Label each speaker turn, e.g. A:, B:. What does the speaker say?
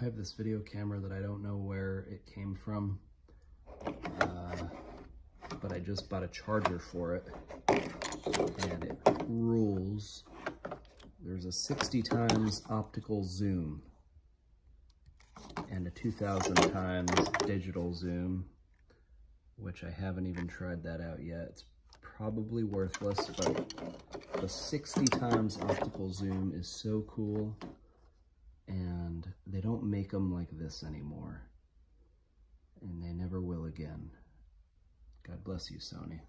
A: I have this video camera that I don't know where it came from, uh, but I just bought a charger for it, and it rules. There's a 60 times optical zoom and a 2000 times digital zoom, which I haven't even tried that out yet. It's probably worthless, but the 60 times optical zoom is so cool they don't make them like this anymore and they never will again. God bless you, Sony.